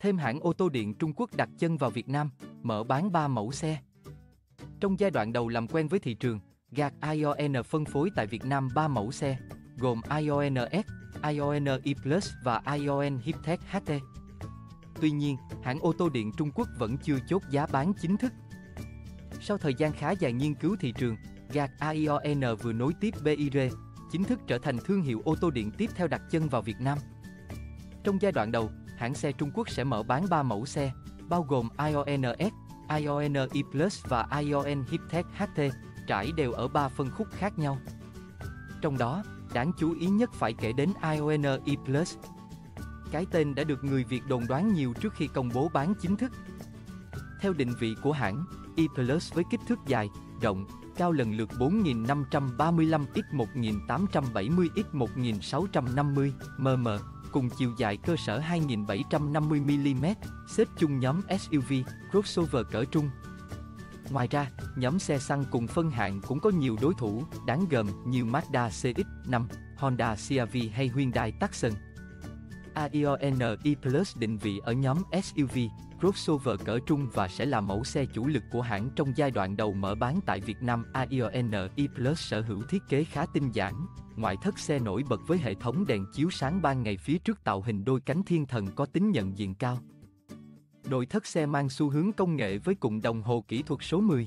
Thêm hãng ô tô điện Trung Quốc đặt chân vào Việt Nam, mở bán 3 mẫu xe. Trong giai đoạn đầu làm quen với thị trường, GAC ION phân phối tại Việt Nam 3 mẫu xe, gồm ION S, ION E Plus và ION Hiptech HT. Tuy nhiên, hãng ô tô điện Trung Quốc vẫn chưa chốt giá bán chính thức. Sau thời gian khá dài nghiên cứu thị trường, GAC ION vừa nối tiếp BIR, chính thức trở thành thương hiệu ô tô điện tiếp theo đặt chân vào Việt Nam. Trong giai đoạn đầu, hãng xe Trung Quốc sẽ mở bán 3 mẫu xe, bao gồm iONs, S, ION E Plus và ION Hiptech HT, trải đều ở 3 phân khúc khác nhau. Trong đó, đáng chú ý nhất phải kể đến ION E Plus. Cái tên đã được người Việt đồn đoán nhiều trước khi công bố bán chính thức. Theo định vị của hãng, E Plus với kích thước dài, rộng, cao lần lượt 4.535x1870x1650 mm, cùng chiều dài cơ sở 2750mm, xếp chung nhóm SUV, crossover cỡ trung. Ngoài ra, nhóm xe xăng cùng phân hạng cũng có nhiều đối thủ đáng gờm như Mazda CX-5, Honda CR-V hay Hyundai Tucson. Aion E Plus định vị ở nhóm SUV, crossover cỡ trung và sẽ là mẫu xe chủ lực của hãng trong giai đoạn đầu mở bán tại Việt Nam. Aion E Plus sở hữu thiết kế khá tinh giản, ngoại thất xe nổi bật với hệ thống đèn chiếu sáng ban ngày phía trước tạo hình đôi cánh thiên thần có tính nhận diện cao. Nội thất xe mang xu hướng công nghệ với cụm đồng hồ kỹ thuật số 10.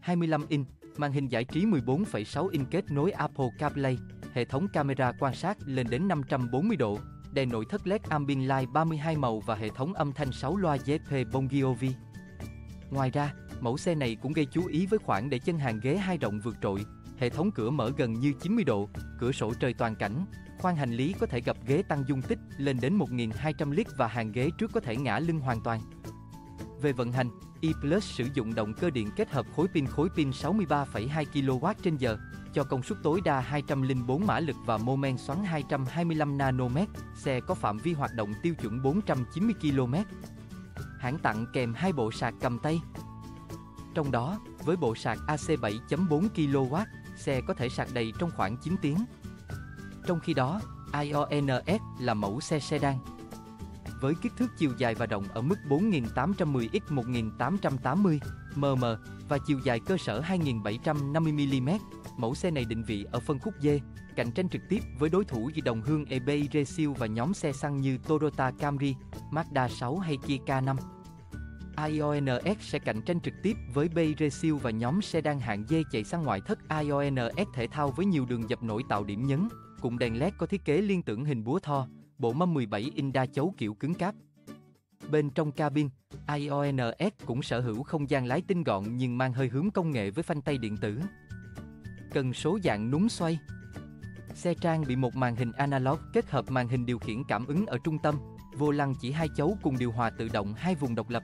25 inch, màn hình giải trí 14,6 inch kết nối Apple CarPlay, hệ thống camera quan sát lên đến 540 độ, đèn nội thất LED Ambient Light 32 màu và hệ thống âm thanh 6 loa JP Bongiovi. Ngoài ra, mẫu xe này cũng gây chú ý với khoảng để chân hàng ghế hai rộng vượt trội, hệ thống cửa mở gần như 90 độ, cửa sổ trời toàn cảnh, khoang hành lý có thể gập ghế tăng dung tích lên đến 1.200 lít và hàng ghế trước có thể ngã lưng hoàn toàn. Về vận hành, E Plus sử dụng động cơ điện kết hợp khối pin khối pin 63,2 kWh cho công suất tối đa 204 mã lực và mô men xoắn 225 Nm. xe có phạm vi hoạt động tiêu chuẩn 490 km. Hãng tặng kèm hai bộ sạc cầm tay. Trong đó, với bộ sạc AC 7.4 kW, xe có thể sạc đầy trong khoảng 9 tiếng. Trong khi đó, IONS là mẫu xe sedan. Với kích thước chiều dài và rộng ở mức 4810x1880 mm và chiều dài cơ sở 2750mm, mẫu xe này định vị ở phân khúc D, cạnh tranh trực tiếp với đối thủ như đồng hương eBay Resil và nhóm xe xăng như Toyota Camry, Mazda 6 hay Kia K5. IONS sẽ cạnh tranh trực tiếp với Bay Resil và nhóm xe đang hạng D chạy sang ngoại thất IONS thể thao với nhiều đường dập nổi tạo điểm nhấn, cùng đèn LED có thiết kế liên tưởng hình búa thoa bộ mâm 17 inch đa chấu kiểu cứng cáp. Bên trong cabin, IONS cũng sở hữu không gian lái tinh gọn nhưng mang hơi hướng công nghệ với phanh tay điện tử. Cần số dạng núm xoay. Xe trang bị một màn hình analog kết hợp màn hình điều khiển cảm ứng ở trung tâm, vô lăng chỉ hai chấu cùng điều hòa tự động hai vùng độc lập.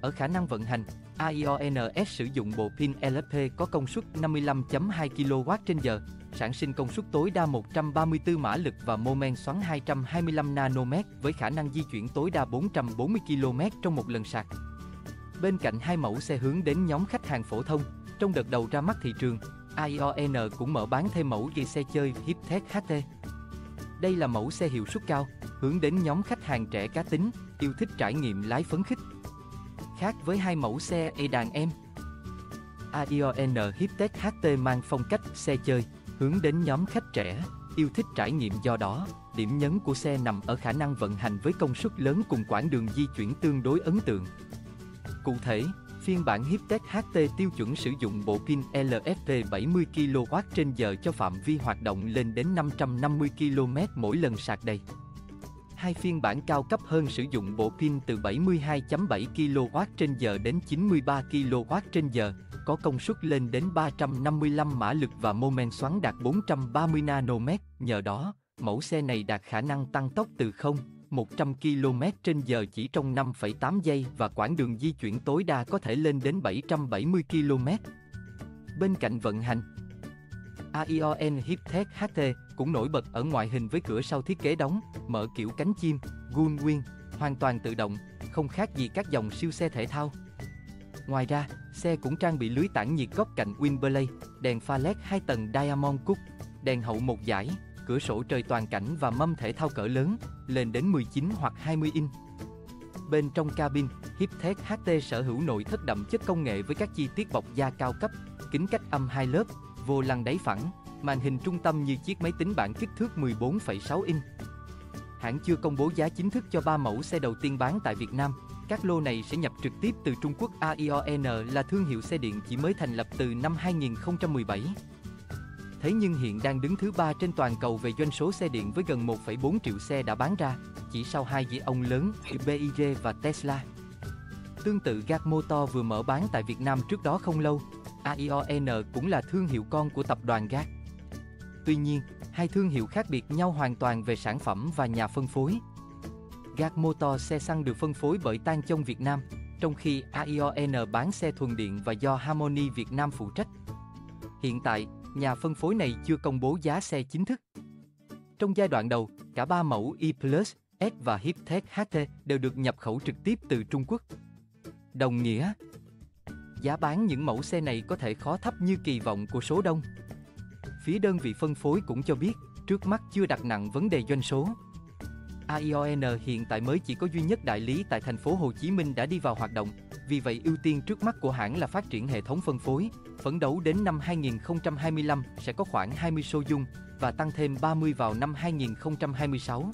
Ở khả năng vận hành, IONS sử dụng bộ pin LFP có công suất 55.2 kWh, sản sinh công suất tối đa 134 mã lực và mô men xoắn 225 nanomet với khả năng di chuyển tối đa 440 km trong một lần sạc. Bên cạnh hai mẫu xe hướng đến nhóm khách hàng phổ thông, trong đợt đầu ra mắt thị trường, ION cũng mở bán thêm mẫu dây xe chơi Hiptech HT. Đây là mẫu xe hiệu suất cao, hướng đến nhóm khách hàng trẻ cá tính, yêu thích trải nghiệm lái phấn khích. Khác với hai mẫu xe e đàn em, ION Hiptech HT mang phong cách xe chơi, hướng đến nhóm khách trẻ, yêu thích trải nghiệm do đó, điểm nhấn của xe nằm ở khả năng vận hành với công suất lớn cùng quãng đường di chuyển tương đối ấn tượng. Cụ thể, phiên bản Hiptech HT tiêu chuẩn sử dụng bộ pin LFP 70 kWh cho phạm vi hoạt động lên đến 550 km mỗi lần sạc đầy. Hai phiên bản cao cấp hơn sử dụng bộ pin từ 72.7 kWh đến 93 kWh, có công suất lên đến 355 mã lực và mô men xoắn đạt 430 nanomet. Nhờ đó, mẫu xe này đạt khả năng tăng tốc từ 0 100 km trên giờ chỉ trong 5,8 giây và quãng đường di chuyển tối đa có thể lên đến 770 km. Bên cạnh vận hành, AION Hiptech HT cũng nổi bật ở ngoại hình với cửa sau thiết kế đóng, mở kiểu cánh chim, Gullwing, hoàn toàn tự động, không khác gì các dòng siêu xe thể thao. Ngoài ra, xe cũng trang bị lưới tản nhiệt góc cạnh Winblade, đèn pha LED 2 tầng Diamond Cut, đèn hậu một giải, cửa sổ trời toàn cảnh và mâm thể thao cỡ lớn, lên đến 19 hoặc 20 inch. Bên trong cabin, Hiptech HT sở hữu nội thất đậm chất công nghệ với các chi tiết bọc da cao cấp, kính cách âm hai lớp, vô lăng đáy phẳng, màn hình trung tâm như chiếc máy tính bảng kích thước 14,6 inch. Hãng chưa công bố giá chính thức cho ba mẫu xe đầu tiên bán tại Việt Nam. Các lô này sẽ nhập trực tiếp từ Trung Quốc AION là thương hiệu xe điện chỉ mới thành lập từ năm 2017. Thế nhưng hiện đang đứng thứ ba trên toàn cầu về doanh số xe điện với gần 1,4 triệu xe đã bán ra, chỉ sau hai dĩ ông lớn BYD và Tesla. Tương tự Gag Motor vừa mở bán tại Việt Nam trước đó không lâu, AION cũng là thương hiệu con của tập đoàn Gag. Tuy nhiên, hai thương hiệu khác biệt nhau hoàn toàn về sản phẩm và nhà phân phối. Gag Motor xe xăng được phân phối bởi Tan Chông Việt Nam, trong khi AION bán xe thuần điện và do Harmony Việt Nam phụ trách. Hiện tại, nhà phân phối này chưa công bố giá xe chính thức. Trong giai đoạn đầu, cả ba mẫu E+, S và Hiptech HT đều được nhập khẩu trực tiếp từ Trung Quốc. Đồng nghĩa, giá bán những mẫu xe này có thể khó thấp như kỳ vọng của số đông. Phía đơn vị phân phối cũng cho biết, trước mắt chưa đặt nặng vấn đề doanh số. AION hiện tại mới chỉ có duy nhất đại lý tại thành phố Hồ Chí Minh đã đi vào hoạt động, vì vậy ưu tiên trước mắt của hãng là phát triển hệ thống phân phối, phấn đấu đến năm 2025 sẽ có khoảng 20 dung và tăng thêm 30 vào năm 2026.